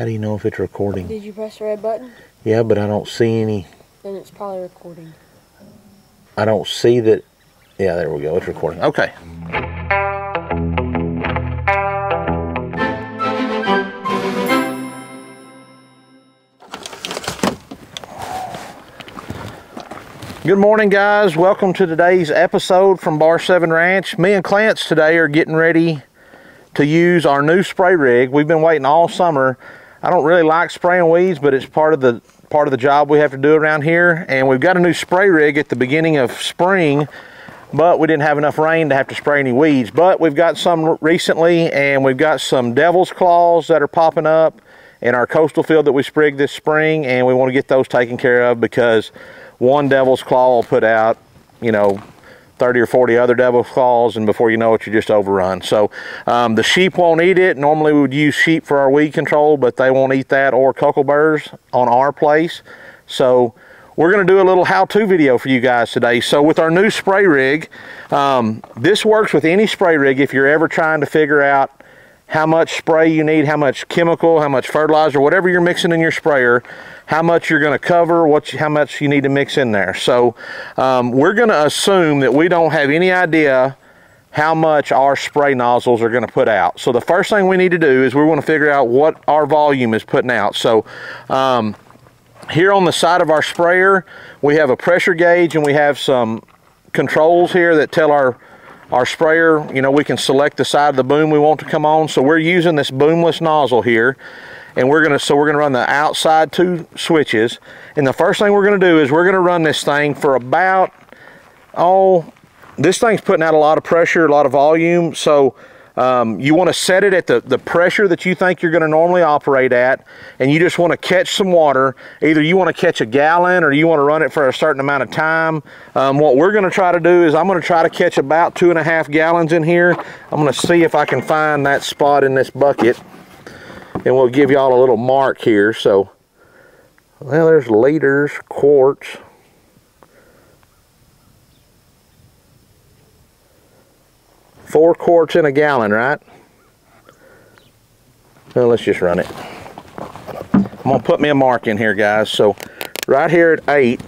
How do you know if it's recording? Did you press the red button? Yeah, but I don't see any. Then it's probably recording. I don't see that. Yeah, there we go. It's recording. Okay. Good morning, guys. Welcome to today's episode from Bar 7 Ranch. Me and Clance today are getting ready to use our new spray rig. We've been waiting all summer. I don't really like spraying weeds, but it's part of the part of the job we have to do around here. And we've got a new spray rig at the beginning of spring, but we didn't have enough rain to have to spray any weeds. But we've got some recently, and we've got some devil's claws that are popping up in our coastal field that we sprigged this spring, and we want to get those taken care of because one devil's claw will put out, you know, 30 or 40 other devil's claws, and before you know it, you're just overrun. So um, the sheep won't eat it. Normally we would use sheep for our weed control, but they won't eat that or cockleburs on our place. So we're going to do a little how-to video for you guys today. So with our new spray rig, um, this works with any spray rig if you're ever trying to figure out how much spray you need, how much chemical, how much fertilizer, whatever you're mixing in your sprayer, how much you're going to cover, what, how much you need to mix in there. So um, we're going to assume that we don't have any idea how much our spray nozzles are going to put out. So the first thing we need to do is we want to figure out what our volume is putting out. So um, here on the side of our sprayer, we have a pressure gauge and we have some controls here that tell our our sprayer, you know, we can select the side of the boom we want to come on. So we're using this boomless nozzle here. And we're gonna, so we're gonna run the outside two switches. And the first thing we're gonna do is we're gonna run this thing for about, oh, this thing's putting out a lot of pressure, a lot of volume. So um, you want to set it at the, the pressure that you think you're going to normally operate at, and you just want to catch some water. Either you want to catch a gallon or you want to run it for a certain amount of time. Um, what we're going to try to do is I'm going to try to catch about two and a half gallons in here. I'm going to see if I can find that spot in this bucket, and we'll give y'all a little mark here. So, well, there's liters, quarts. Four quarts in a gallon, right? Well, let's just run it. I'm gonna put me a mark in here, guys. So right here at eight,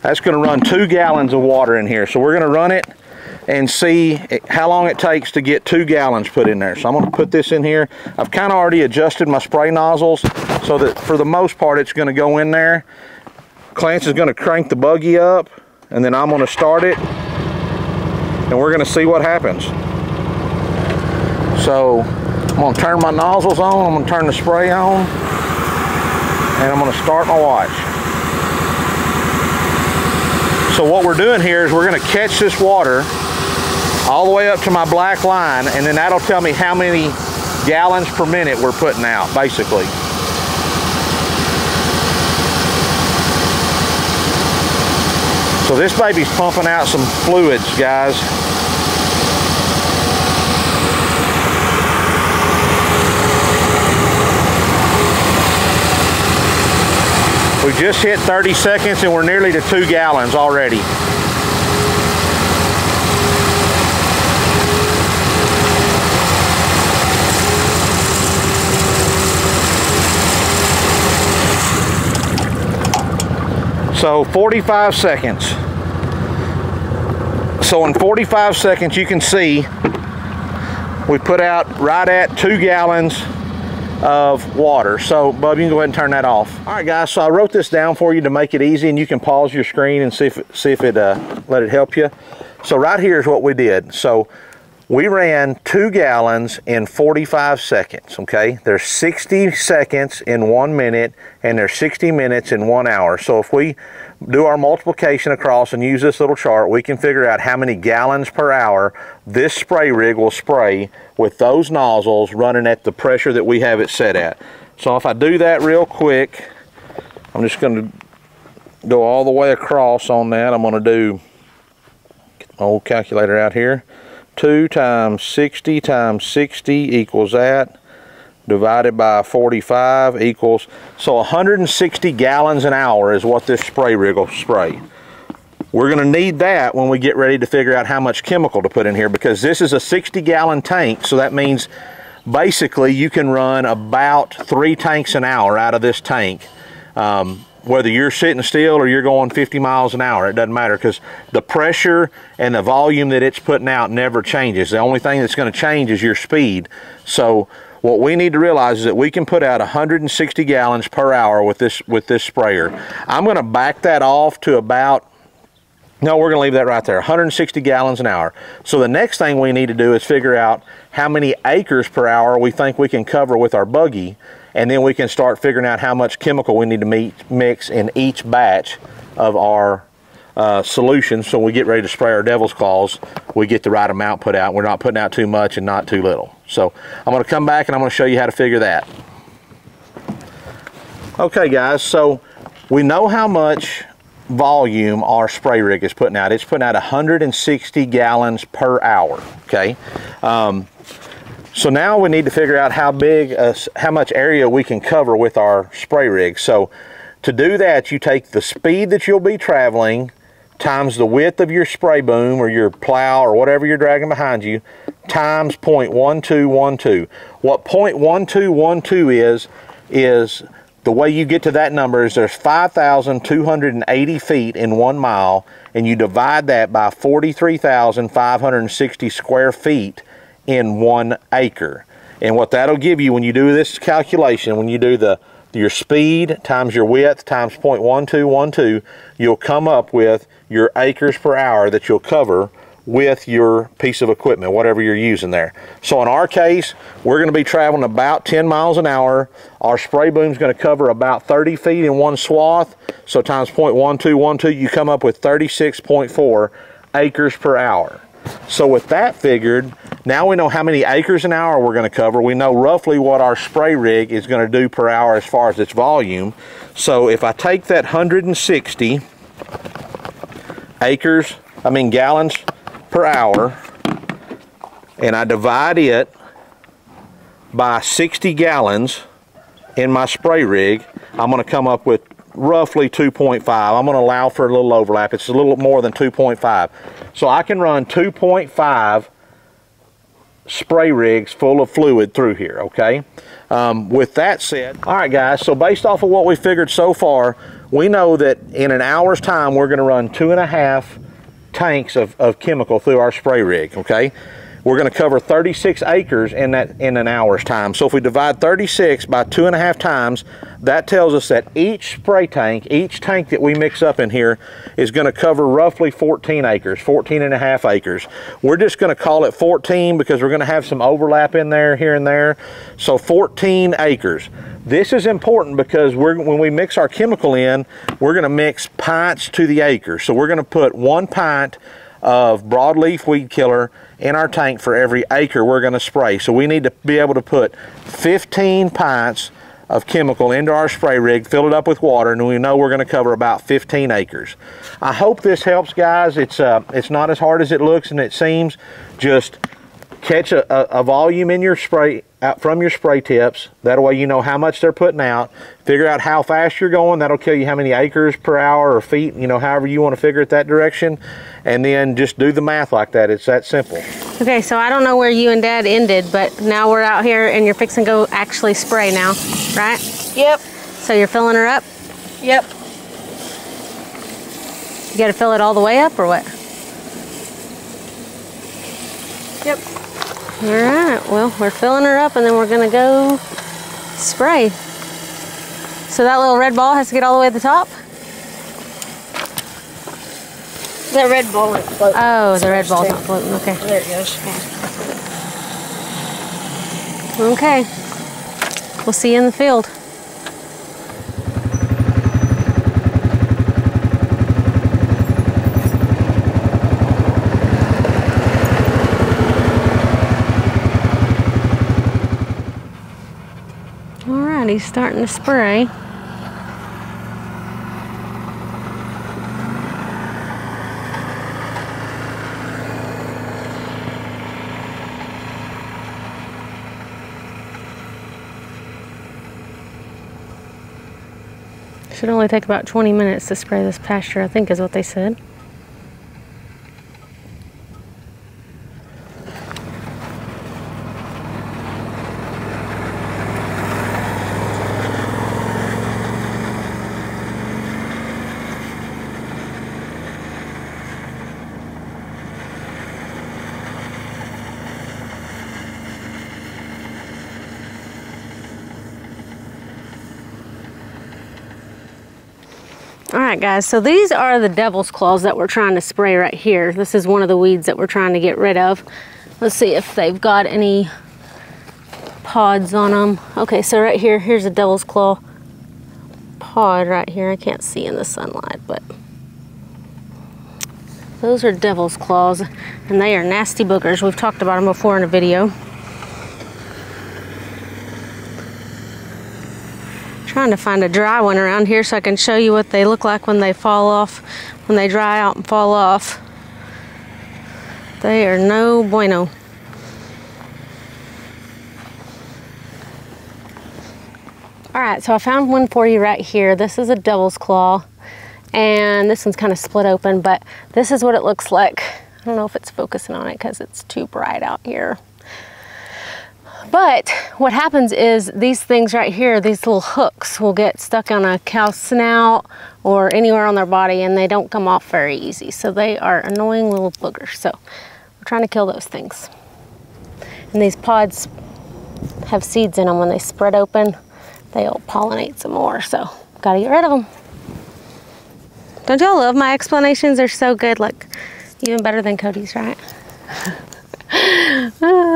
that's gonna run two gallons of water in here. So we're gonna run it and see how long it takes to get two gallons put in there. So I'm gonna put this in here. I've kind of already adjusted my spray nozzles so that for the most part it's gonna go in there. Clance is gonna crank the buggy up and then I'm gonna start it and we're gonna see what happens. So I'm gonna turn my nozzles on, I'm gonna turn the spray on, and I'm gonna start my watch. So what we're doing here is we're gonna catch this water all the way up to my black line, and then that'll tell me how many gallons per minute we're putting out, basically. So this baby's pumping out some fluids, guys. We just hit 30 seconds and we're nearly to two gallons already. So 45 seconds. So in 45 seconds you can see we put out right at two gallons of water. So Bub, you can go ahead and turn that off. All right guys, so I wrote this down for you to make it easy and you can pause your screen and see if, see if it, uh, let it help you. So right here is what we did. So we ran two gallons in 45 seconds, okay? There's 60 seconds in one minute and there's 60 minutes in one hour. So if we do our multiplication across and use this little chart, we can figure out how many gallons per hour this spray rig will spray with those nozzles running at the pressure that we have it set at. So if I do that real quick, I'm just gonna go all the way across on that. I'm gonna do my old calculator out here. 2 times 60 times 60 equals that divided by 45 equals so 160 gallons an hour is what this spray rig will spray We're going to need that when we get ready to figure out how much chemical to put in here because this is a 60 gallon tank. So that means basically you can run about three tanks an hour out of this tank. Um, whether you're sitting still or you're going 50 miles an hour, it doesn't matter because the pressure and the volume that it's putting out never changes. The only thing that's going to change is your speed. So what we need to realize is that we can put out 160 gallons per hour with this with this sprayer. I'm going to back that off to about no, we're going to leave that right there, 160 gallons an hour. So the next thing we need to do is figure out how many acres per hour we think we can cover with our buggy, and then we can start figuring out how much chemical we need to meet, mix in each batch of our uh, solution so when we get ready to spray our devil's claws, we get the right amount put out. We're not putting out too much and not too little. So I'm going to come back and I'm going to show you how to figure that. Okay guys, so we know how much volume our spray rig is putting out. It's putting out 160 gallons per hour, okay? Um, so now we need to figure out how big, uh, how much area we can cover with our spray rig. So to do that, you take the speed that you'll be traveling times the width of your spray boom or your plow or whatever you're dragging behind you times 0.1212. What 0.1212 is, is the way you get to that number is there's 5,280 feet in one mile, and you divide that by 43,560 square feet in one acre. And what that'll give you when you do this calculation, when you do the your speed times your width times 0.1212, you'll come up with your acres per hour that you'll cover with your piece of equipment, whatever you're using there. So in our case, we're going to be traveling about 10 miles an hour. Our spray boom is going to cover about 30 feet in one swath. So times 0.1212, you come up with 36.4 acres per hour. So with that figured, now we know how many acres an hour we're going to cover. We know roughly what our spray rig is going to do per hour as far as its volume. So if I take that 160 acres, I mean gallons per hour and I divide it by 60 gallons in my spray rig, I'm going to come up with roughly 2.5. I'm going to allow for a little overlap. It's a little more than 2.5. So I can run 2.5 spray rigs full of fluid through here, okay? Um, with that said, all right guys, so based off of what we figured so far, we know that in an hour's time, we're gonna run two and a half tanks of, of chemical through our spray rig, okay? We're gonna cover 36 acres in that in an hour's time. So if we divide 36 by two and a half times, that tells us that each spray tank, each tank that we mix up in here is gonna cover roughly 14 acres, 14 and a half acres. We're just gonna call it 14 because we're gonna have some overlap in there, here and there. So 14 acres. This is important because we're, when we mix our chemical in, we're gonna mix pints to the acre. So we're gonna put one pint of broadleaf weed killer in our tank for every acre we're going to spray. So we need to be able to put 15 pints of chemical into our spray rig, fill it up with water, and we know we're going to cover about 15 acres. I hope this helps, guys. It's uh, it's not as hard as it looks and it seems. Just catch a, a, a volume in your spray out from your spray tips. That way you know how much they're putting out. Figure out how fast you're going. That'll tell you how many acres per hour or feet, you know, however you want to figure it that direction. And then just do the math like that. It's that simple. Okay, so I don't know where you and Dad ended, but now we're out here and you're fixing to go actually spray now, right? Yep. So you're filling her up? Yep. You got to fill it all the way up or what? Yep. All right, well, we're filling her up and then we're gonna go spray. So that little red ball has to get all the way to the top? That red ball went floating. Oh, the red ball's not floating, okay. There it goes. Okay. We'll see you in the field. He's starting to spray. Should only take about 20 minutes to spray this pasture, I think is what they said. All right, guys, so these are the devil's claws that we're trying to spray right here. This is one of the weeds that we're trying to get rid of. Let's see if they've got any pods on them. Okay, so right here, here's a devil's claw pod right here. I can't see in the sunlight, but those are devil's claws, and they are nasty boogers. We've talked about them before in a video. Trying to find a dry one around here so I can show you what they look like when they fall off, when they dry out and fall off. They are no bueno. All right, so I found one for you right here. This is a devil's claw, and this one's kind of split open, but this is what it looks like. I don't know if it's focusing on it because it's too bright out here. But what happens is these things right here, these little hooks will get stuck on a cow's snout or anywhere on their body and they don't come off very easy. So they are annoying little boogers. So we're trying to kill those things. And these pods have seeds in them. When they spread open, they'll pollinate some more. So gotta get rid of them. Don't y'all love my explanations? They're so good, like even better than Cody's, right? Ah.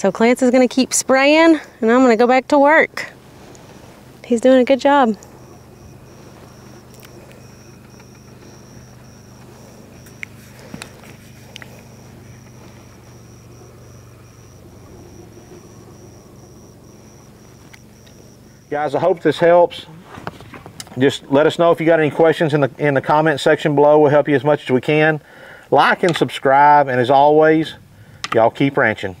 So Clance is gonna keep spraying and I'm gonna go back to work. He's doing a good job. Guys, I hope this helps. Just let us know if you got any questions in the in the comment section below. We'll help you as much as we can. Like and subscribe, and as always, y'all keep ranching.